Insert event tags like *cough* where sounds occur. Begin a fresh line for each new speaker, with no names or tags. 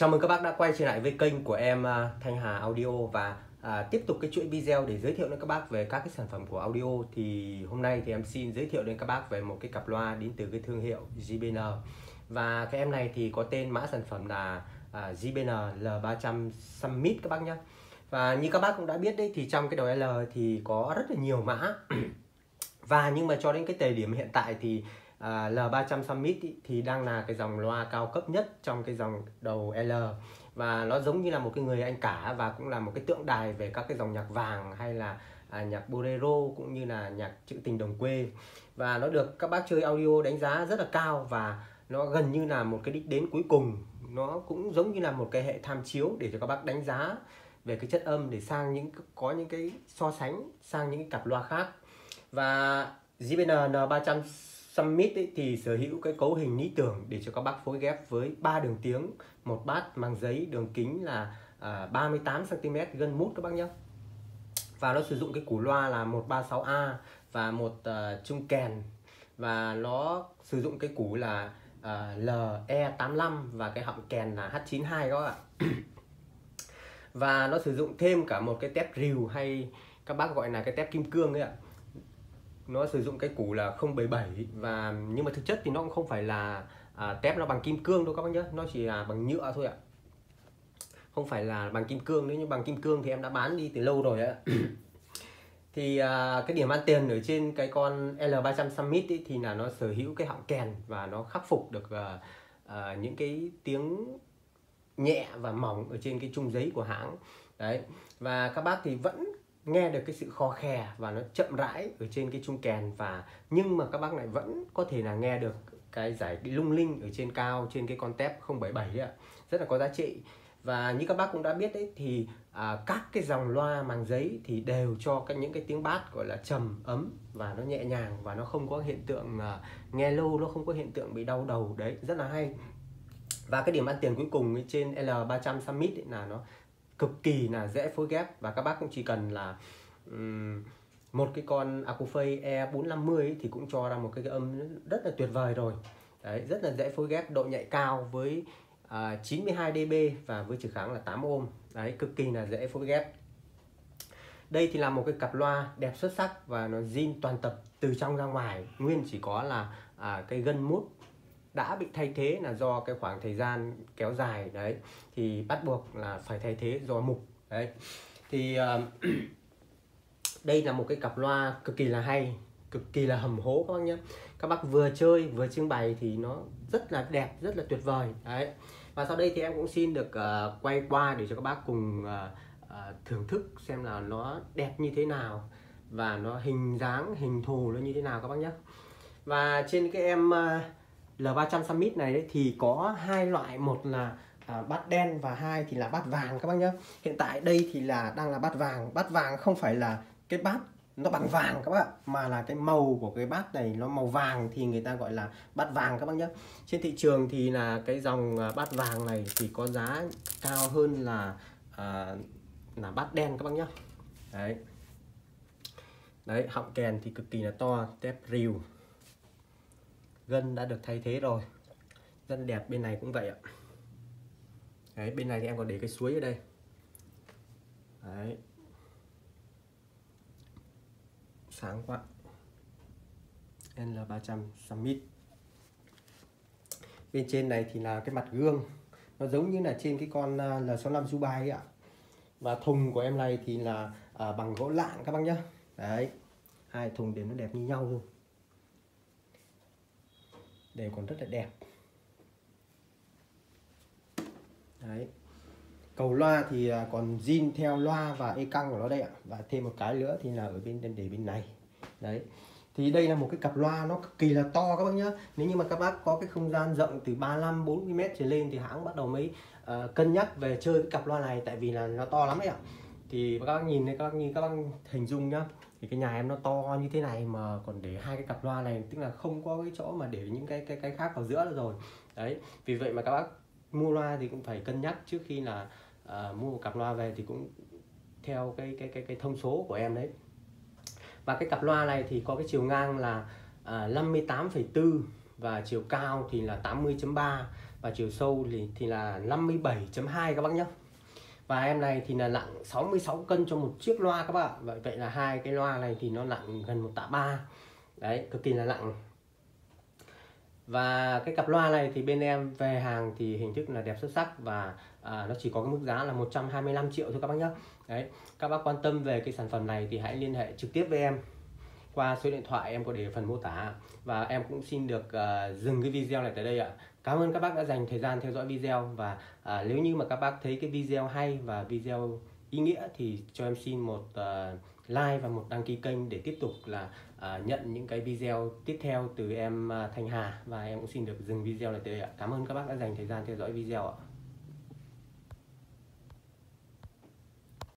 Chào mừng các bác đã quay trở lại với kênh của em à, Thanh Hà Audio và à, tiếp tục cái chuỗi video để giới thiệu đến các bác về các cái sản phẩm của audio. Thì hôm nay thì em xin giới thiệu đến các bác về một cái cặp loa đến từ cái thương hiệu JBN và cái em này thì có tên mã sản phẩm là à, JBN L300 Summit các bác nhé và như các bác cũng đã biết đấy thì trong cái đầu L thì có rất là nhiều mã. *clears throat* Và nhưng mà cho đến cái thời điểm hiện tại thì à, L300 Summit ý, thì đang là cái dòng loa cao cấp nhất trong cái dòng đầu L. Và nó giống như là một cái người anh cả và cũng là một cái tượng đài về các cái dòng nhạc vàng hay là à, nhạc bolero cũng như là nhạc trữ tình đồng quê. Và nó được các bác chơi audio đánh giá rất là cao và nó gần như là một cái đích đến cuối cùng. Nó cũng giống như là một cái hệ tham chiếu để cho các bác đánh giá về cái chất âm để sang những có những cái so sánh sang những cái cặp loa khác. Và JBL N300 Summit ấy, thì sở hữu cái cấu hình lý tưởng để cho các bác phối ghép với ba đường tiếng một bát màng giấy đường kính là à, 38 cm gân mút các bác nhé và nó sử dụng cái củ loa là 136A và một à, uh, trung kèn. Và nó sử dụng cái củ là à, uh, LE85 và cái họng kèn là H92 các bạn và nó sử dụng thêm cả một cái tép rìu hay các bác gọi là cái tép kim cương ấy ạ nó sử dụng cái củ là 077 và nhưng mà thực chất thì nó cũng không phải là à, tép nó bằng kim cương đâu các bác nhé nó chỉ là bằng nhựa thôi ạ. Không phải là bằng kim cương nếu như bằng kim cương thì em đã bán đi từ lâu rồi ạ. *coughs* Thì à, cái điểm ăn tiền ở trên cái con L300 Summit ý, thì là nó sở hữu cái họng kèn và nó khắc phục được à, à, những cái tiếng nhẹ và mỏng ở trên cái chung giấy của hãng. Đấy và các bác thì vẫn nghe được cái sự khò khè và nó chậm rãi ở trên cái trung kèn và nhưng mà các bác lại vẫn có thể là nghe được cái giải cái lung linh ở trên cao trên cái con tép 077 đấy ạ. Rất là có giá trị. Và như các bác cũng đã biết đấy thì à, các cái dòng loa màng giấy thì đều cho các những cái tiếng bát gọi là trầm ấm và nó nhẹ nhàng và nó không có hiện tượng à, nghe lâu nó không có hiện tượng bị đau đầu. Đấy rất là hay. Và cái điểm ăn tiền cuối cùng trên L300 Summit ấy là nó cực kỳ là dễ phối ghép và các bác cũng chỉ cần là um, một cái con Acufay E450 thì cũng cho ra một cái, cái âm rất là tuyệt vời rồi. Đấy rất là dễ phối ghép độ nhạy cao với à, uh, 92 dB và với trừ kháng là 8 ohm. Đấy cực kỳ là dễ phối ghép. Đây thì là một cái cặp loa đẹp xuất sắc và nó zin toàn tập từ trong ra ngoài. Nguyên chỉ có là à, cái gân mút đã bị thay thế là do cái khoảng thời gian kéo dài đấy thì bắt buộc là phải thay thế do mục đấy. Thì uh, *clears throat* đây là một cái cặp loa cực kỳ là hay cực kỳ là hầm hố các bác nhé. Các bác vừa chơi vừa trưng bày thì nó rất là đẹp rất là tuyệt vời đấy. Và sau đây thì em cũng xin được uh, quay qua để cho các bác cùng uh, uh, thưởng thức xem là nó đẹp như thế nào và nó hình dáng hình thù nó như thế nào các bác nhé. Và trên cái em uh, L300 Summit này ấy, thì có hai loại một là à, bát đen và hai thì là bát vàng các bác nhé hiện tại đây thì là đang là bát vàng. Bát vàng không phải là cái bát nó bằng vàng các bạn mà là cái màu của cái bát này nó màu vàng thì người ta gọi là bát vàng các bác nhé trên thị trường thì là cái dòng à, bát vàng này thì có giá cao hơn là à, là bát đen các bác nhé đấy. Đấy họng kèn thì cực kỳ là to tép rìu gân đã được thay thế rồi. Rất đẹp bên này cũng vậy ạ. Đấy bên này thì em còn để cái suối ở đây. Đấy. Sáng quá. L300 Summit. Bên trên này thì là cái mặt gương. Nó giống như là trên cái con à, L65 Dubai ấy ạ. Và thùng của em này thì là à, bằng gỗ lạng các bác nhá. Đấy. Hai thùng để nó đẹp như nhau luôn đều còn rất là đẹp. Đấy. Cầu loa thì à, còn zin theo loa và e căng của nó đây ạ. Và thêm một cái nữa thì là ở bên để bên này. Đấy. Thì đây là một cái cặp loa nó cực kỳ là to các bác nhá. Nếu như mà các bác có cái không gian rộng từ 35 40 mét trở lên thì hãng bắt đầu mới uh, cân nhắc về chơi cái cặp loa này. Tại vì là nó to lắm đấy ạ. Thì các bác nhìn thấy các bác nhìn các bác hình dung nhá thì cái nhà em nó to như thế này mà còn để hai cái cặp loa này tức là không có cái chỗ mà để những cái cái cái khác vào giữa rồi. Đấy vì vậy mà các bác mua loa thì cũng phải cân nhắc trước khi là uh, mua một cặp loa về thì cũng theo cái cái cái cái thông số của em đấy. Và cái cặp loa này thì có cái chiều ngang là à, uh, 58,4 và chiều cao thì là 80.3 và chiều sâu thì thì là 57.2 các bác nhé và em này thì là nặng 66 cân cho một chiếc loa các bạn. Vậy vậy là hai cái loa này thì nó nặng gần một tạ ba. Đấy cực kỳ là nặng. Và cái cặp loa này thì bên em về hàng thì hình thức là đẹp xuất sắc và à, nó chỉ có cái mức giá là 125 triệu thôi các bác nhé đấy các bác quan tâm về cái sản phẩm này thì hãy liên hệ trực tiếp với em qua số điện thoại em có để phần mô tả và em cũng xin được uh, dừng cái video này tại đây ạ. Cảm ơn các bác đã dành thời gian theo dõi video và uh, nếu như mà các bác thấy cái video hay và video ý nghĩa thì cho em xin một uh, like và một đăng ký kênh để tiếp tục là uh, nhận những cái video tiếp theo từ em uh, Thanh Hà và em cũng xin được dừng video này tại đây ạ. Cảm ơn các bác đã dành thời gian theo dõi video ạ.